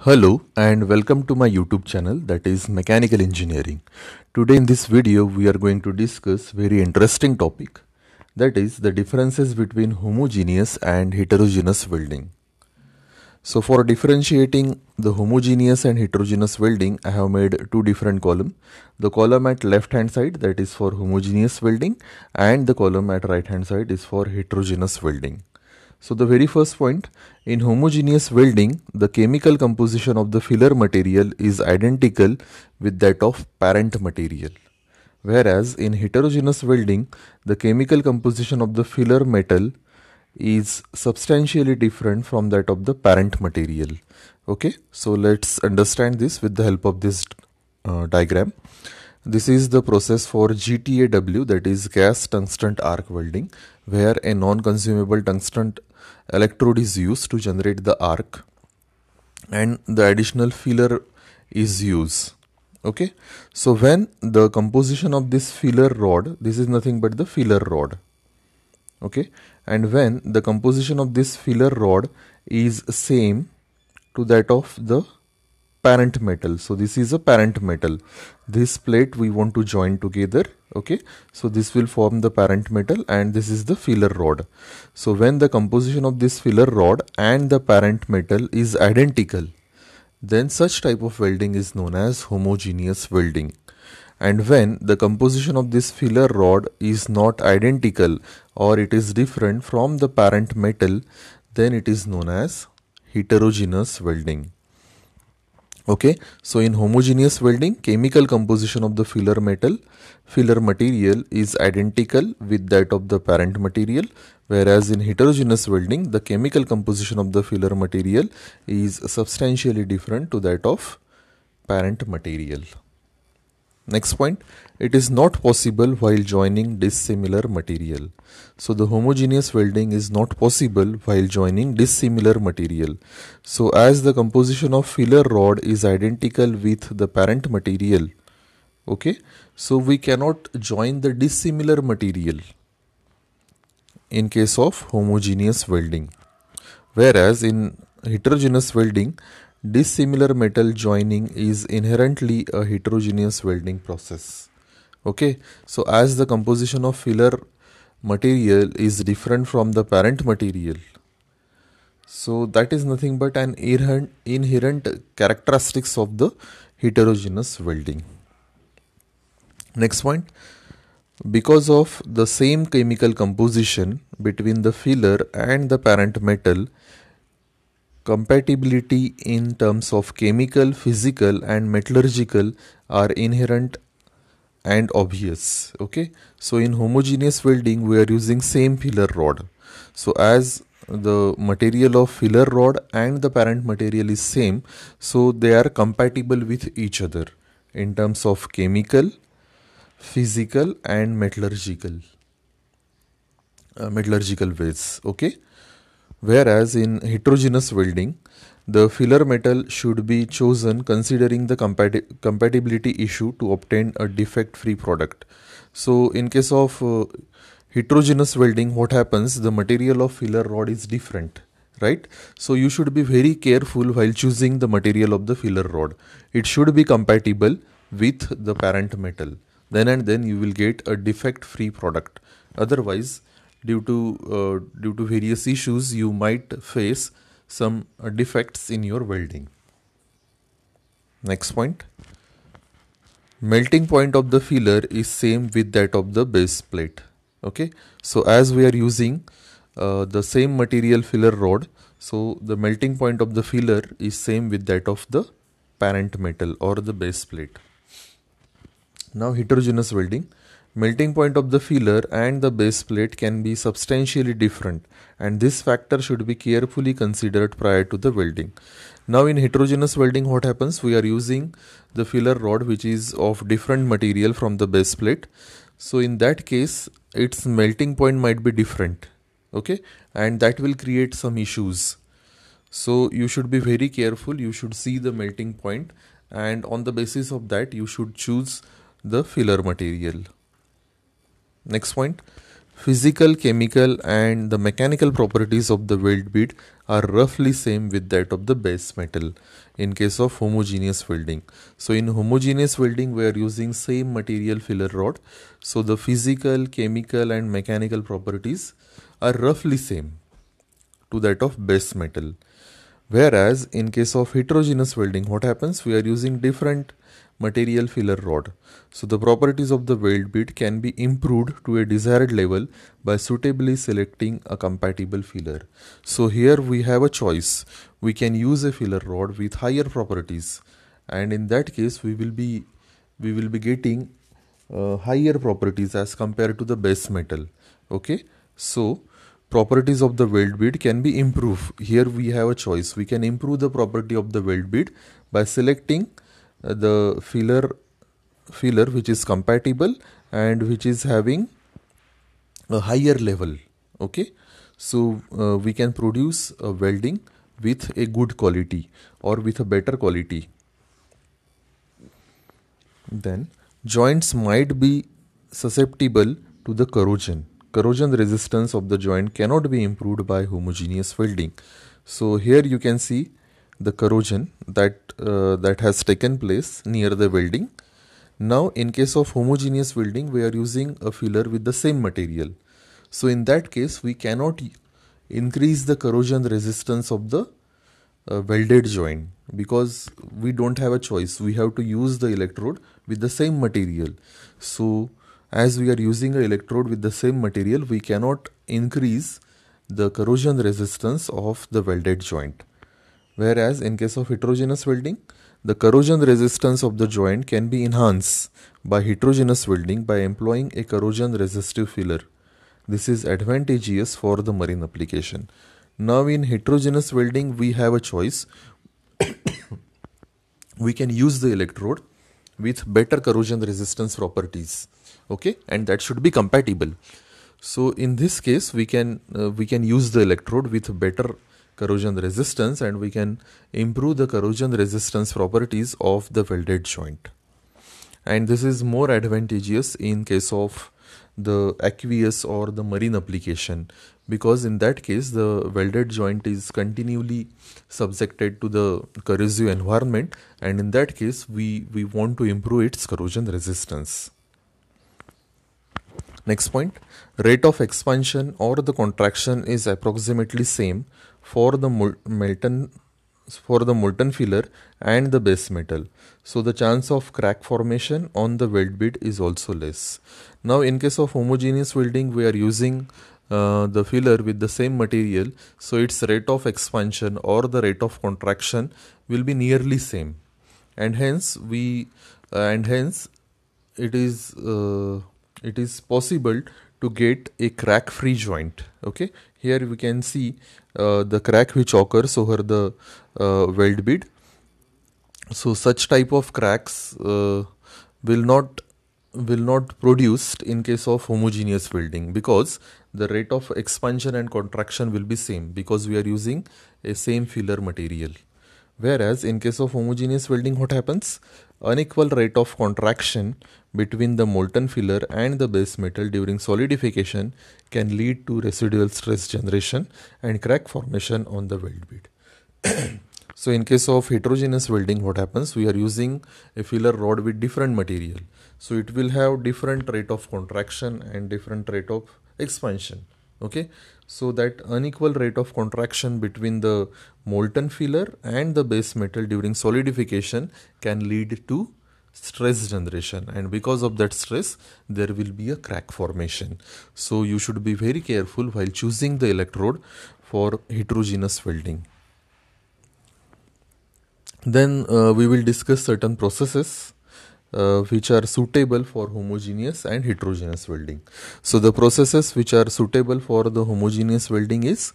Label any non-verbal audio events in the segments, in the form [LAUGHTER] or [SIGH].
Hello and welcome to my YouTube channel that is Mechanical Engineering. Today in this video we are going to discuss very interesting topic that is the differences between homogeneous and heterogeneous welding. So for differentiating the homogeneous and heterogeneous welding I have made two different column. The column at left hand side that is for homogeneous welding and the column at right hand side is for heterogeneous welding. So the very first point, in homogeneous welding, the chemical composition of the filler material is identical with that of parent material. Whereas in heterogeneous welding, the chemical composition of the filler metal is substantially different from that of the parent material. Okay, so let's understand this with the help of this uh, diagram. This is the process for GTAW that is gas tungsten arc welding where a non-consumable tungsten electrode is used to generate the arc and the additional filler is used. Okay? So when the composition of this filler rod this is nothing but the filler rod. Okay? And when the composition of this filler rod is same to that of the parent metal. So this is a parent metal. This plate we want to join together okay? So this will form the parent metal and this is the filler rod. So when the composition of this filler rod and the parent metal is identical then such type of welding is known as homogeneous welding. And when the composition of this filler rod is not identical or it is different from the parent metal then it is known as heterogeneous welding okay so in homogeneous welding chemical composition of the filler metal filler material is identical with that of the parent material whereas in heterogeneous welding the chemical composition of the filler material is substantially different to that of parent material Next point, it is not possible while joining dissimilar material. So the homogeneous welding is not possible while joining dissimilar material. So as the composition of filler rod is identical with the parent material, okay, so we cannot join the dissimilar material in case of homogeneous welding. Whereas in heterogeneous welding, dissimilar metal joining is inherently a heterogeneous welding process. Okay? So as the composition of filler material is different from the parent material so that is nothing but an inherent, inherent characteristics of the heterogeneous welding. Next point. Because of the same chemical composition between the filler and the parent metal compatibility in terms of chemical, physical and metallurgical are inherent and obvious okay? So in homogeneous welding we are using same filler rod. So as the material of filler rod and the parent material is same so they are compatible with each other in terms of chemical physical and metallurgical uh, metallurgical ways okay Whereas in heterogeneous welding, the filler metal should be chosen considering the compati compatibility issue to obtain a defect-free product. So in case of uh, heterogeneous welding, what happens? The material of filler rod is different right so you should be very careful while choosing the material of the filler rod it should be compatible with the parent metal then and then you will get a defect free product otherwise due to uh, due to various issues you might face some uh, defects in your welding. Next point. Melting point of the filler is same with that of the base plate. Okay? So as we are using uh, the same material filler rod so the melting point of the filler is same with that of the parent metal or the base plate. Now heterogeneous welding melting point of the filler and the base plate can be substantially different and this factor should be carefully considered prior to the welding. Now in heterogeneous welding what happens we are using the filler rod which is of different material from the base plate. So in that case its melting point might be different okay and that will create some issues. So you should be very careful you should see the melting point and on the basis of that you should choose the filler material. Next point physical, chemical and the mechanical properties of the weld bead are roughly same with that of the base metal in case of homogeneous welding. So in homogeneous welding we are using same material filler rod. So the physical, chemical and mechanical properties are roughly same to that of base metal. Whereas in case of heterogeneous welding what happens we are using different material filler rod. So the properties of the weld bead can be improved to a desired level by suitably selecting a compatible filler. So here we have a choice. We can use a filler rod with higher properties and in that case we will be we will be getting uh, higher properties as compared to the base metal. Okay. So properties of the weld bead can be improved. Here we have a choice. We can improve the property of the weld bead by selecting the filler filler which is compatible and which is having a higher level okay? So uh, we can produce a welding with a good quality or with a better quality. Then joints might be susceptible to the corrosion. Corrosion resistance of the joint cannot be improved by homogeneous welding. So here you can see the corrosion that uh, that has taken place near the welding. Now in case of homogeneous welding we are using a filler with the same material. So in that case we cannot increase the corrosion resistance of the uh, welded joint because we don't have a choice we have to use the electrode with the same material so as we are using an electrode with the same material we cannot increase the corrosion resistance of the welded joint Whereas in case of heterogeneous welding, the corrosion resistance of the joint can be enhanced by heterogeneous welding by employing a corrosion resistive filler. This is advantageous for the marine application. Now in heterogeneous welding we have a choice. [COUGHS] we can use the electrode with better corrosion resistance properties okay and that should be compatible so in this case we can uh, we can use the electrode with better corrosion resistance and we can improve the corrosion resistance properties of the welded joint. And this is more advantageous in case of the aqueous or the marine application because in that case the welded joint is continually subjected to the corrosive environment and in that case we, we want to improve its corrosion resistance. Next point, rate of expansion or the contraction is approximately same for the molten for the molten filler and the base metal. So the chance of crack formation on the weld bead is also less. Now in case of homogeneous welding we are using uh, the filler with the same material so its rate of expansion or the rate of contraction will be nearly same and hence we uh, and hence it is uh, it is possible to get a crack free joint okay? Here we can see uh, the crack which occurs over the uh, weld bead so such type of cracks uh, will not will not produced in case of homogeneous welding because the rate of expansion and contraction will be same because we are using a same filler material whereas in case of homogeneous welding what happens? Unequal rate of contraction between the molten filler and the base metal during solidification can lead to residual stress generation and crack formation on the weld bead. [CLEARS THROAT] so in case of heterogeneous welding what happens? We are using a filler rod with different material. So it will have different rate of contraction and different rate of expansion okay? So that unequal rate of contraction between the molten filler and the base metal during solidification can lead to stress generation. And because of that stress there will be a crack formation. So you should be very careful while choosing the electrode for heterogeneous welding. Then uh, we will discuss certain processes uh, which are suitable for homogeneous and heterogeneous welding. So the processes which are suitable for the homogeneous welding is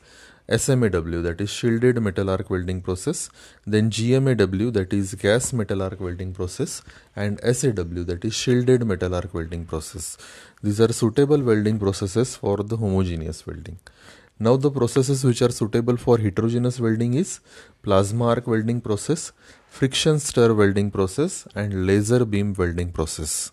SMAW that is shielded metal arc welding process, then GMAW that is gas metal arc welding process and SAW that is shielded metal arc welding process. These are suitable welding processes for the homogeneous welding. Now the processes which are suitable for heterogeneous welding is plasma arc welding process, friction stir welding process and laser beam welding process.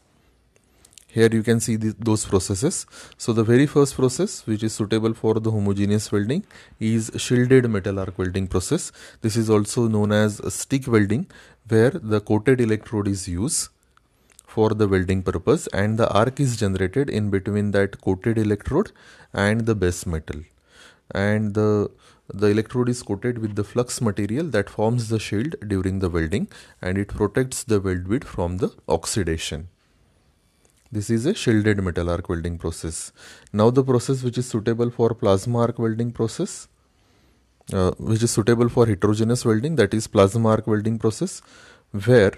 here you can see the, those processes. So the very first process which is suitable for the homogeneous welding is shielded metal arc welding process. This is also known as stick welding where the coated electrode is used for the welding purpose and the arc is generated in between that coated electrode and the base metal and the the electrode is coated with the flux material that forms the shield during the welding and it protects the weld bead from the oxidation. This is a shielded metal arc welding process. Now the process which is suitable for plasma arc welding process, uh, which is suitable for heterogeneous welding that is plasma arc welding process where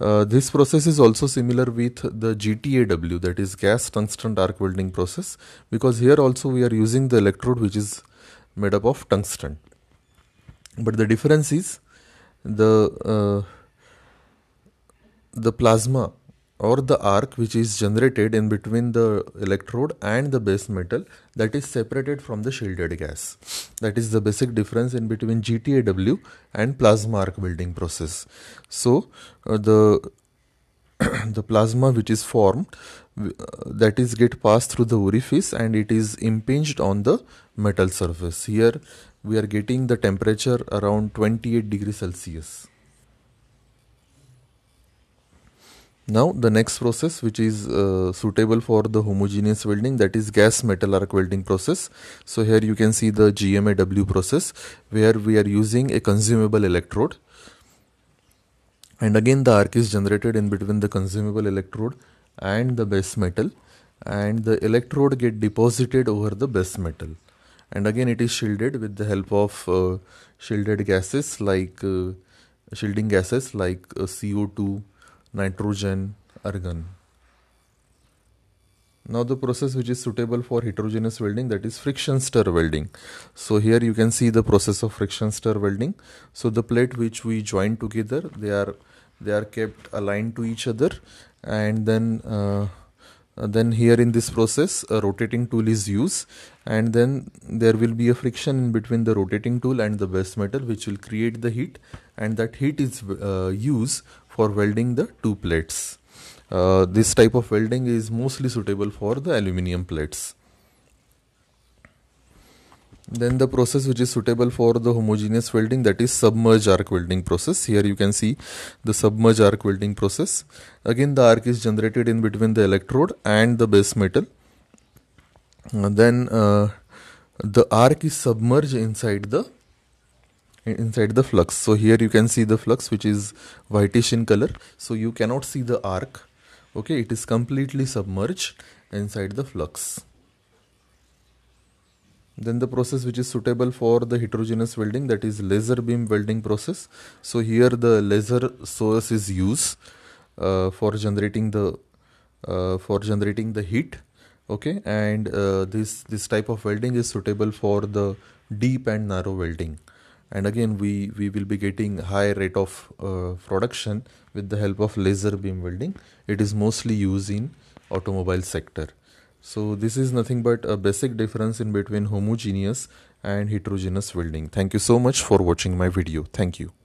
uh, this process is also similar with the GTAW that is gas tungsten arc welding process because here also we are using the electrode which is made up of tungsten. But the difference is the uh, the plasma or the arc which is generated in between the electrode and the base metal that is separated from the shielded gas. That is the basic difference in between GTAW and plasma arc welding process. So uh, the [COUGHS] the plasma which is formed uh, that is get passed through the orifice and it is impinged on the metal surface. Here we are getting the temperature around 28 degrees celsius. Now the next process which is uh, suitable for the homogeneous welding that is gas metal arc welding process. So here you can see the gmaw process where we are using a consumable electrode and again the arc is generated in between the consumable electrode and the base metal and the electrode get deposited over the base metal. And again it is shielded with the help of uh, shielded gases like uh, shielding gases like uh, CO2 nitrogen argon now the process which is suitable for heterogeneous welding that is friction stir welding. So here you can see the process of friction stir welding. So the plate which we join together they are they are kept aligned to each other and then uh, then here in this process a rotating tool is used and then there will be a friction in between the rotating tool and the base metal which will create the heat and that heat is uh, used for welding the two plates uh, this type of welding is mostly suitable for the aluminium plates. Then the process which is suitable for the homogeneous welding that is submerged arc welding process. Here you can see the submerged arc welding process. Again the arc is generated in between the electrode and the base metal. And then uh, the arc is submerged inside the inside the flux so here you can see the flux which is whitish in color so you cannot see the arc okay it is completely submerged inside the flux. Then the process which is suitable for the heterogeneous welding that is laser beam welding process. So here the laser source is used uh, for generating the uh, for generating the heat. Okay and uh, this this type of welding is suitable for the deep and narrow welding and again we we will be getting high rate of uh, production with the help of laser beam welding. It is mostly used in automobile sector. So this is nothing but a basic difference in between homogeneous and heterogeneous welding. Thank you so much for watching my video. Thank you